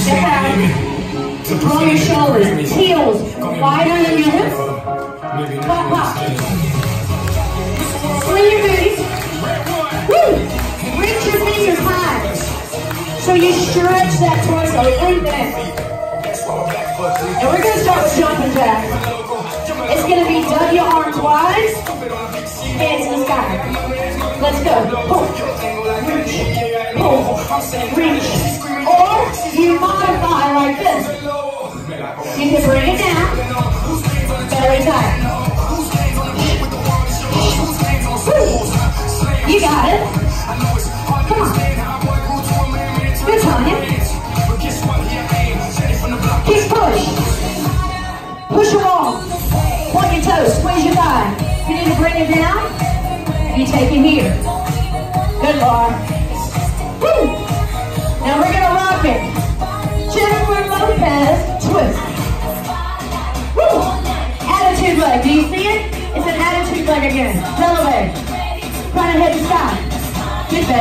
Step out. Roll your shoulders. Heels wider than your hips. Pop, pop. Swing your booties. Woo! Reach your fingers high. So you stretch that torso. Lengthen it. And we're going to start jumping jacks. It's going to be W arms wide, hands in the sky. Let's go. Pull, reach, pull, reach. You modify like this. You can bring it down, belly tight. You got it. Come on. Good, Tanya. Keep push. Push your wall. Point your toes. Squeeze your thigh. You need to bring it down, you take it here. Leg. Do you see it? It's an attitude leg again. Leg. Trying to hit the sky. Good, baby.